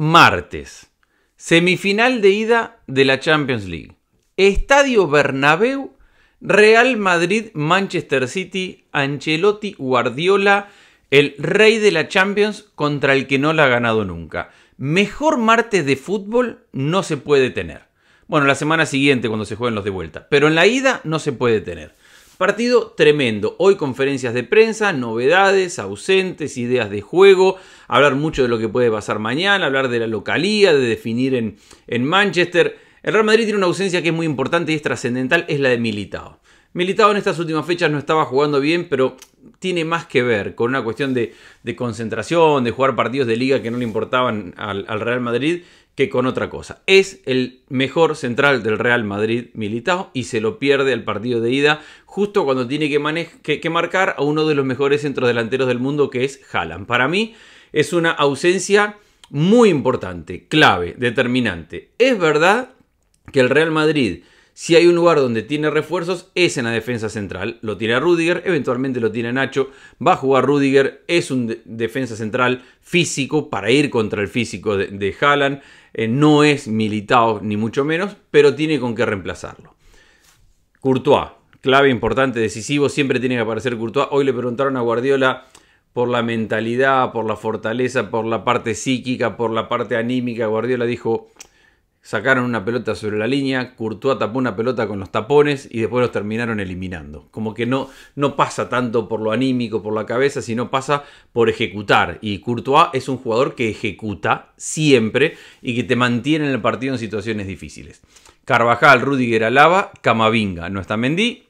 Martes. Semifinal de ida de la Champions League. Estadio Bernabéu, Real Madrid, Manchester City, Ancelotti, Guardiola, el rey de la Champions contra el que no la ha ganado nunca. Mejor martes de fútbol no se puede tener. Bueno, la semana siguiente cuando se jueguen los de vuelta. Pero en la ida no se puede tener. Partido tremendo. Hoy conferencias de prensa, novedades, ausentes, ideas de juego, hablar mucho de lo que puede pasar mañana, hablar de la localía, de definir en, en Manchester. El Real Madrid tiene una ausencia que es muy importante y es trascendental, es la de Militao. Militao en estas últimas fechas no estaba jugando bien, pero tiene más que ver con una cuestión de, concentración, de jugar partidos de liga que no le importaban al, Real Madrid, que con otra cosa. Es el mejor central del Real Madrid Militao y se lo pierde al partido de ida justo cuando tiene que, que, marcar a uno de los mejores centrodelanteros del mundo que es Haaland. Para mí es una ausencia muy importante, clave, determinante. Es verdad que el Real Madrid si hay un lugar donde tiene refuerzos, es en la defensa central. Lo tiene Rudiger, eventualmente lo tiene Nacho. Va a jugar Rudiger, es un defensa central físico para ir contra el físico de, Haaland. Eh, no es militado ni mucho menos, pero tiene con qué reemplazarlo. Courtois, clave importante, decisivo, siempre tiene que aparecer Courtois. Hoy le preguntaron a Guardiola por la mentalidad, por la fortaleza, por la parte psíquica, por la parte anímica. Guardiola dijo, sacaron una pelota sobre la línea, Courtois tapó una pelota con los tapones y después los terminaron eliminando. Como que no, no pasa tanto por lo anímico, por la cabeza, sino pasa por ejecutar. Y Courtois es un jugador que ejecuta siempre y que te mantiene en el partido en situaciones difíciles. Carvajal, Rudiger, Alaba, Camavinga. No está Mendy.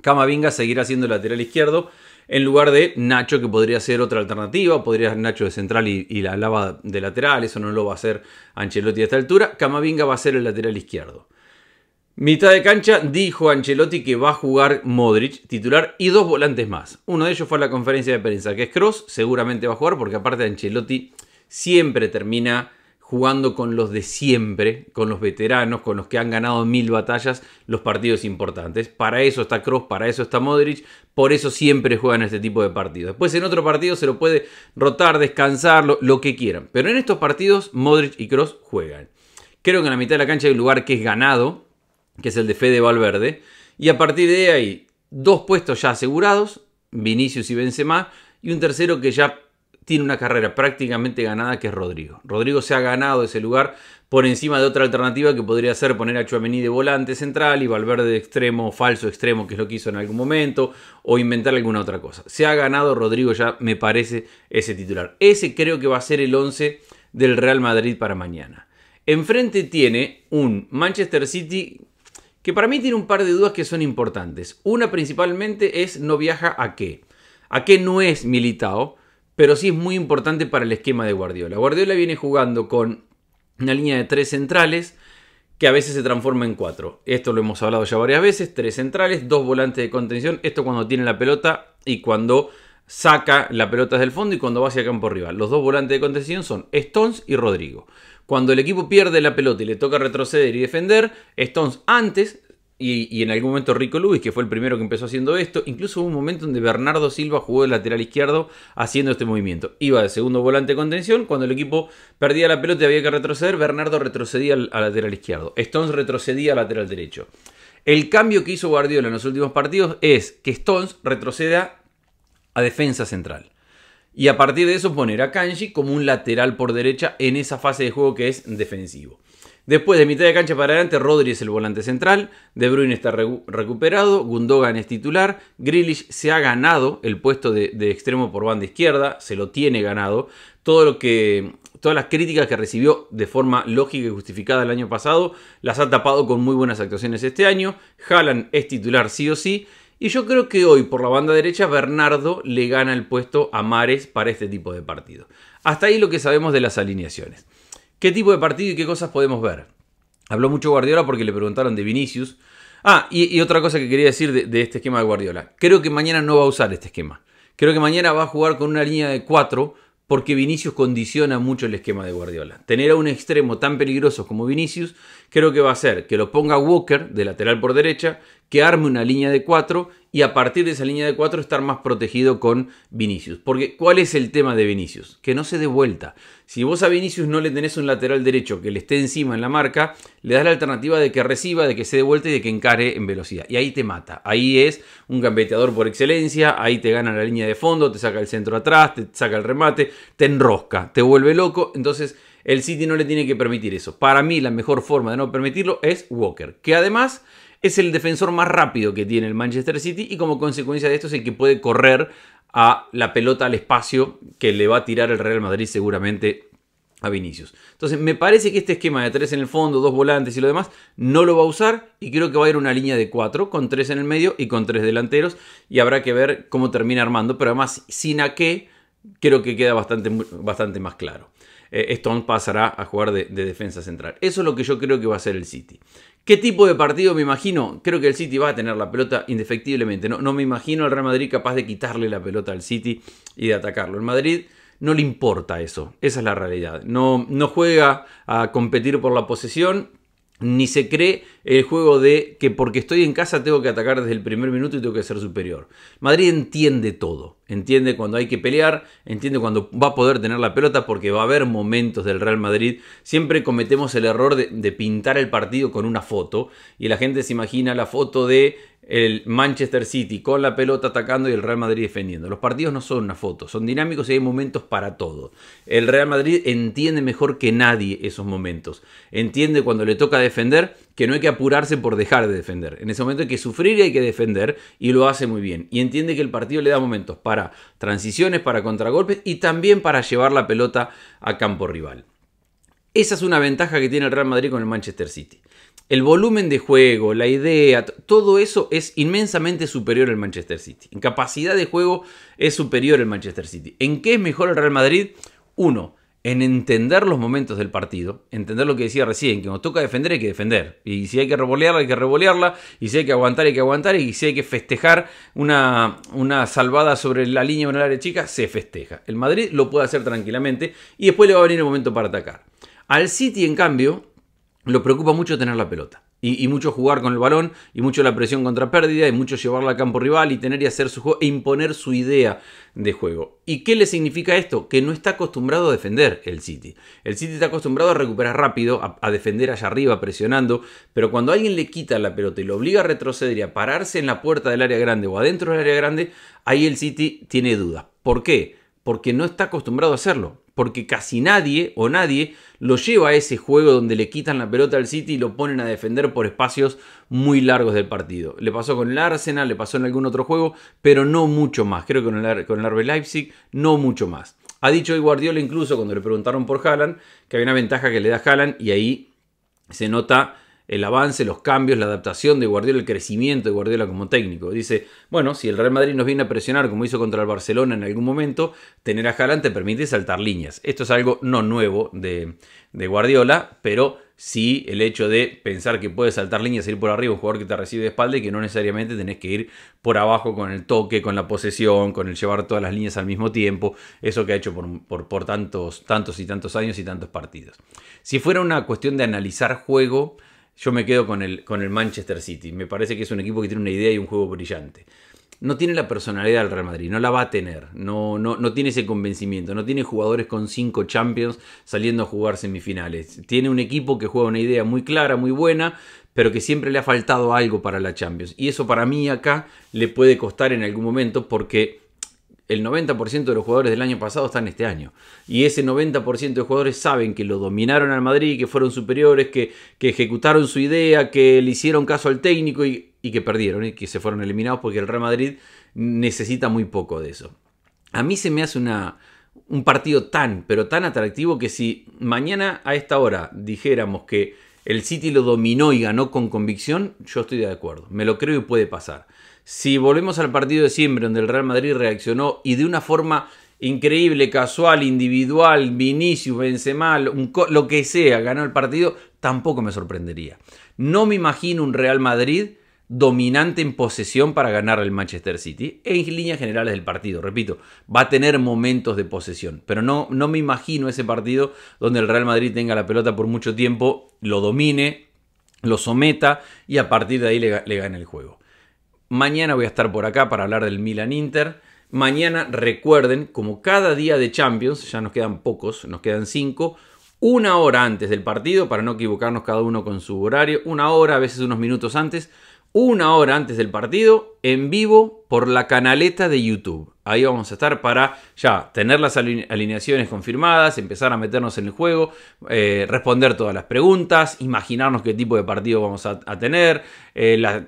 Camavinga seguirá siendo lateral izquierdo en lugar de Nacho, que podría ser otra alternativa, podría ser Nacho de central y, la lava de lateral, eso no lo va a hacer Ancelotti a esta altura, Camavinga va a ser el lateral izquierdo. Mitad de cancha dijo Ancelotti que va a jugar Modric, titular, y dos volantes más. Uno de ellos fue a la conferencia de prensa, que es Cross, seguramente va a jugar, porque aparte Ancelotti siempre termina jugando con los de siempre, con los veteranos, con los que han ganado mil batallas, los partidos importantes. Para eso está Cross, para eso está Modric, por eso siempre juegan este tipo de partidos. Después en otro partido se lo puede rotar, descansar, lo, que quieran. Pero en estos partidos Modric y Cross juegan. Creo que en la mitad de la cancha hay un lugar que es ganado, que es el de Fede Valverde. Y a partir de ahí, dos puestos ya asegurados, Vinicius y Benzema, y un tercero que ya tiene una carrera prácticamente ganada que es Rodrigo. Rodrigo se ha ganado ese lugar por encima de otra alternativa que podría ser poner a Chuamení de volante central y Valverde de extremo, falso extremo, que es lo que hizo en algún momento, o inventar alguna otra cosa. Se ha ganado Rodrigo ya, me parece, ese titular. Ese creo que va a ser el 11 del Real Madrid para mañana. Enfrente tiene un Manchester City que para mí tiene un par de dudas que son importantes. Una principalmente es no viaja a qué. A qué no es militado pero sí es muy importante para el esquema de Guardiola. Guardiola viene jugando con una línea de tres centrales que a veces se transforma en cuatro. Esto lo hemos hablado ya varias veces, tres centrales, dos volantes de contención, esto cuando tiene la pelota y cuando saca la pelota desde el fondo y cuando va hacia campo rival. Los dos volantes de contención son Stones y Rodrigo. Cuando el equipo pierde la pelota y le toca retroceder y defender, Stones antes y, en algún momento Rico Luis, que fue el primero que empezó haciendo esto. Incluso hubo un momento donde Bernardo Silva jugó de lateral izquierdo haciendo este movimiento. Iba de segundo volante de contención. Cuando el equipo perdía la pelota y había que retroceder, Bernardo retrocedía al, lateral izquierdo. Stones retrocedía al lateral derecho. El cambio que hizo Guardiola en los últimos partidos es que Stones retroceda a defensa central. Y a partir de eso poner a Kanji como un lateral por derecha en esa fase de juego que es defensivo. Después de mitad de cancha para adelante, Rodri es el volante central, De Bruyne está recuperado, Gundogan es titular, Grealish se ha ganado el puesto de, extremo por banda izquierda, se lo tiene ganado. Todo lo que, todas las críticas que recibió de forma lógica y justificada el año pasado, las ha tapado con muy buenas actuaciones este año. Haaland es titular sí o sí. Y yo creo que hoy por la banda derecha Bernardo le gana el puesto a Mares para este tipo de partido. Hasta ahí lo que sabemos de las alineaciones. ¿Qué tipo de partido y qué cosas podemos ver? Habló mucho Guardiola porque le preguntaron de Vinicius. Ah, y, otra cosa que quería decir de, este esquema de Guardiola. Creo que mañana no va a usar este esquema. Creo que mañana va a jugar con una línea de 4 porque Vinicius condiciona mucho el esquema de Guardiola. Tener a un extremo tan peligroso como Vinicius, creo que va a hacer que lo ponga Walker de lateral por derecha, que arme una línea de 4 y a partir de esa línea de 4 estar más protegido con Vinicius. Porque ¿cuál es el tema de Vinicius? Que no se dé vuelta. Si vos a Vinicius no le tenés un lateral derecho que le esté encima en la marca, le das la alternativa de que reciba, de que se dé vuelta y de que encare en velocidad. Y ahí te mata. Ahí es un gambeteador por excelencia, ahí te gana la línea de fondo, te saca el centro atrás, te saca el remate, te enrosca, te vuelve loco. Entonces el City no le tiene que permitir eso. Para mí la mejor forma de no permitirlo es Walker, que además es el defensor más rápido que tiene el Manchester City y como consecuencia de esto es el que puede correr a la pelota al espacio que le va a tirar el Real Madrid seguramente a Vinicius. Entonces me parece que este esquema de tres en el fondo, dos volantes y lo demás no lo va a usar y creo que va a ir una línea de cuatro con tres en el medio y con tres delanteros y habrá que ver cómo termina armando, pero además sin a qué creo que queda bastante, bastante más claro. Eh, Stone pasará a jugar de, de defensa central. Eso es lo que yo creo que va a ser el City. ¿Qué tipo de partido me imagino? Creo que el City va a tener la pelota indefectiblemente. No, no me imagino al Real Madrid capaz de quitarle la pelota al City y de atacarlo. El Madrid no le importa eso. Esa es la realidad. No, no juega a competir por la posesión ni se cree el juego de que porque estoy en casa tengo que atacar desde el primer minuto y tengo que ser superior. Madrid entiende todo, entiende cuando hay que pelear, entiende cuando va a poder tener la pelota porque va a haber momentos del Real Madrid. Siempre cometemos el error de, pintar el partido con una foto y la gente se imagina la foto de el Manchester City con la pelota atacando y el Real Madrid defendiendo. Los partidos no son una foto, son dinámicos y hay momentos para todo. El Real Madrid entiende mejor que nadie esos momentos. Entiende cuando le toca defender que no hay que apurarse por dejar de defender. En ese momento hay que sufrir y hay que defender y lo hace muy bien. Y entiende que el partido le da momentos para transiciones, para contragolpes y también para llevar la pelota a campo rival. Esa es una ventaja que tiene el Real Madrid con el Manchester City. El volumen de juego, la idea, todo eso es inmensamente superior al Manchester City. En capacidad de juego es superior el Manchester City. ¿En qué es mejor el Real Madrid? Uno, en entender los momentos del partido, entender lo que decía recién, que nos toca defender hay que defender, y si hay que revolearla hay que revolearla, y si hay que aguantar hay que aguantar, y si hay que festejar una, una salvada sobre la línea en el área chica, se festeja. El Madrid lo puede hacer tranquilamente y después le va a venir el momento para atacar. Al City, en cambio, lo preocupa mucho tener la pelota. Y, mucho jugar con el balón, y mucho la presión contra pérdida, y mucho llevarla a campo rival y tener y hacer su juego e imponer su idea de juego. ¿Y qué le significa esto? Que no está acostumbrado a defender el City. El City está acostumbrado a recuperar rápido, a, a defender allá arriba, presionando, pero cuando alguien le quita la pelota y lo obliga a retroceder y a pararse en la puerta del área grande o adentro del área grande, ahí el City tiene dudas. ¿Por qué? Porque no está acostumbrado a hacerlo porque casi nadie o nadie lo lleva a ese juego donde le quitan la pelota al City y lo ponen a defender por espacios muy largos del partido. Le pasó con el Arsenal, le pasó en algún otro juego, pero no mucho más. Creo que con el, con el RB Leipzig no mucho más. Ha dicho hoy Guardiola incluso cuando le preguntaron por Haaland que hay una ventaja que le da Haaland y ahí se nota el avance, los cambios, la adaptación de Guardiola, el crecimiento de Guardiola como técnico. Dice, bueno, si el Real Madrid nos viene a presionar como hizo contra el Barcelona en algún momento, tener a Haaland te permite saltar líneas. Esto es algo no nuevo de, de Guardiola, pero sí el hecho de pensar que puedes saltar líneas ir por arriba, un jugador que te recibe de espalda y que no necesariamente tenés que ir por abajo con el toque, con la posesión, con el llevar todas las líneas al mismo tiempo, eso que ha hecho por, por, por tantos, tantos y tantos años y tantos partidos. Si fuera una cuestión de analizar juego, yo me quedo con el, con el Manchester City. Me parece que es un equipo que tiene una idea y un juego brillante. No tiene la personalidad del Real Madrid, no la va a tener, no, no, no tiene ese convencimiento, no tiene jugadores con cinco Champions saliendo a jugar semifinales. Tiene un equipo que juega una idea muy clara, muy buena, pero que siempre le ha faltado algo para la Champions. Y eso para mí acá le puede costar en algún momento porque el 90% de los jugadores del año pasado están este año. Y ese 90% de jugadores saben que lo dominaron al Madrid, que fueron superiores, que, que ejecutaron su idea, que le hicieron caso al técnico y, y que perdieron y que se fueron eliminados porque el Real Madrid necesita muy poco de eso. A mí se me hace una, un partido tan, pero tan atractivo que si mañana a esta hora dijéramos que el City lo dominó y ganó con convicción, yo estoy de acuerdo. Me lo creo y puede pasar. Si volvemos al partido de siempre, donde el Real Madrid reaccionó y de una forma increíble, casual, individual, Vinicius, Benzema, lo que sea, ganó el partido, tampoco me sorprendería. No me imagino un Real Madrid dominante en posesión para ganar el Manchester City. En líneas generales del partido, repito, va a tener momentos de posesión, pero no, no me imagino ese partido donde el Real Madrid tenga la pelota por mucho tiempo, lo domine, lo someta y a partir de ahí le, le gane el juego. Mañana voy a estar por acá para hablar del Milan Inter. Mañana recuerden, como cada día de Champions, ya nos quedan pocos, nos quedan cinco, una hora antes del partido, para no equivocarnos cada uno con su horario, una hora, a veces unos minutos antes, una hora antes del partido, en vivo por la canaleta de YouTube. Ahí vamos a estar para ya tener las alineaciones confirmadas, empezar a meternos en el juego, eh, responder todas las preguntas, imaginarnos qué tipo de partido vamos a, tener, eh, las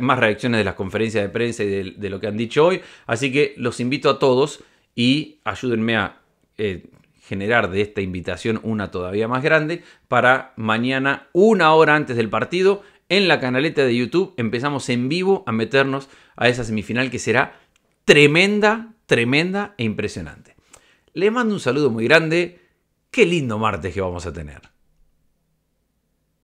más reacciones de las conferencias de prensa y de, lo que han dicho hoy. Así que los invito a todos y ayúdenme a eh, generar de esta invitación una todavía más grande para mañana, una hora antes del partido, en la canaleta de YouTube empezamos en vivo a meternos a esa semifinal que será tremenda, tremenda e impresionante. Le mando un saludo muy grande. Qué lindo martes que vamos a tener.